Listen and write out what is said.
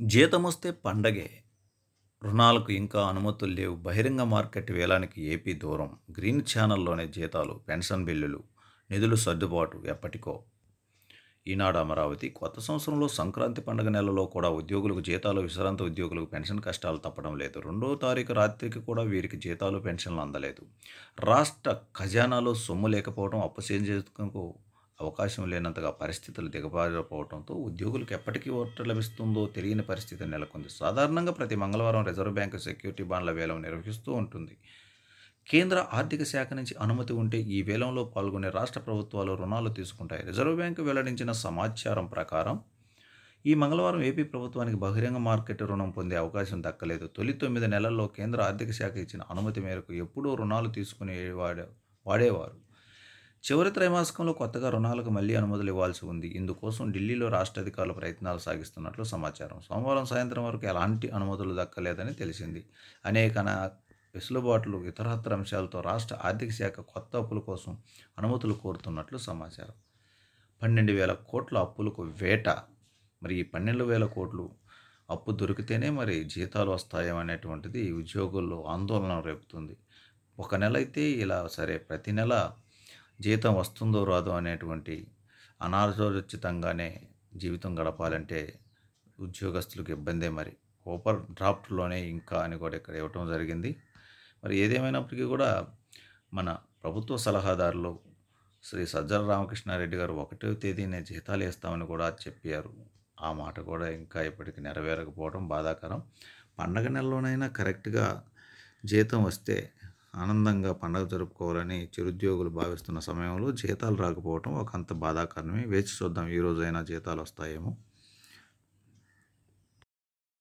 జీతమొస్తే పండగే. రుణాలకు ఇంకా అనుమతులు లేవు. బహిరంగ మార్కెట్ వేలానికి ఏపీ దూరం. గ్రీన్ ఛానల్లోనే జీతాలు పెన్షన్ బిల్లులు నిధులు సర్దుబాటు ఎప్పటికో. ఈనాడు అమరావతి కొత్త సంవత్సరంలో సంక్రాంతి పండుగ నెలలో కూడా ఉద్యోగులకు జీతాలు విశ్రాంత ఉద్యోగులకు పెన్షన్ కష్టాలు తప్పడం లేదు. రెండో తారీఖు రాత్రికి కూడా వీరికి జీతాలు పెన్షన్లు అందలేదు. రాష్ట్ర ఖజానాలో సొమ్ము లేకపోవడం అప్పు చేసేందుకు అవకాశం లేనంతగా పరిస్థితులు దిగబారిపోవడంతో ఉద్యోగులకు ఎప్పటికీ ఓటు లభిస్తుందో తెలియని పరిస్థితి నెలకొంది. సాధారణంగా ప్రతి మంగళవారం రిజర్వ్ బ్యాంకు సెక్యూరిటీ బాండ్ల వేలం నిర్వహిస్తూ ఉంటుంది. కేంద్ర ఆర్థిక శాఖ నుంచి అనుమతి ఉంటే ఈ వేలంలో పాల్గొనే రాష్ట్ర ప్రభుత్వాలు రుణాలు తీసుకుంటాయి. రిజర్వ్ బ్యాంకు వెల్లడించిన సమాచారం ప్రకారం ఈ మంగళవారం ఏపీ ప్రభుత్వానికి బహిరంగ మార్కెట్ రుణం పొందే అవకాశం దక్కలేదు. తొలి తొమ్మిది నెలల్లో కేంద్ర ఆర్థిక శాఖ ఇచ్చిన అనుమతి మేరకు ఎప్పుడూ రుణాలు తీసుకునే వాడే వాడేవారు. చివరి త్రైమాసికంలో కొత్తగా రుణాలకు మళ్ళీ అనుమతులు ఇవ్వాల్సి ఉంది. ఇందుకోసం ఢిల్లీలో రాష్ట్ర అధికారులు ప్రయత్నాలు సాగిస్తున్నట్లు సమాచారం. సోమవారం సాయంత్రం వరకు ఎలాంటి అనుమతులు దక్కలేదని తెలిసింది. అనేక వెసులుబాట్లు ఇతరత్ర అంశాలతో రాష్ట్ర ఆర్థిక శాఖ కొత్త అప్పుల కోసం అనుమతులు కోరుతున్నట్లు సమాచారం. పన్నెండు వేల కోట్ల అప్పులకు వేట. మరి ఈ పన్నెండు వేల కోట్లు అప్పు దొరికితేనే మరి జీతాలు వస్తాయనేటువంటిది ఉద్యోగుల్లో ఆందోళన రేపుతుంది. ఒక నెల అయితే ఇలా సరే ప్రతి నెల జీతం వస్తుందో రాదో అనేటువంటి అనాలోచితంగానే జీవితం గడపాలంటే ఉద్యోగస్తులకు ఇబ్బందే మరి. ఓపర్ డ్రాఫ్ట్లోనే ఇంకా అని కూడా ఇక్కడ ఇవ్వటం జరిగింది. మరి ఏదేమైనప్పటికీ కూడా మన ప్రభుత్వ సలహాదారులు శ్రీ సజ్జల రామకృష్ణారెడ్డి గారు ఒకటో తేదీనే జీతాలు వేస్తామని కూడా చెప్పారు. ఆ మాట కూడా ఇంకా ఇప్పటికి నెరవేరకపోవడం బాధాకరం. పండగ నెలలోనైనా కరెక్ట్గా జీతం వస్తే ఆనందంగా పండగ జరుపుకోవాలని చిరుద్యోగులు భావిస్తున్న సమయంలో జీతాలు రాకపోవడం ఒక అంత బాధాకరమే. వేచి చూద్దాం ఈ రోజైనా జీతాలు వస్తాయేమో